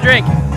take a drink.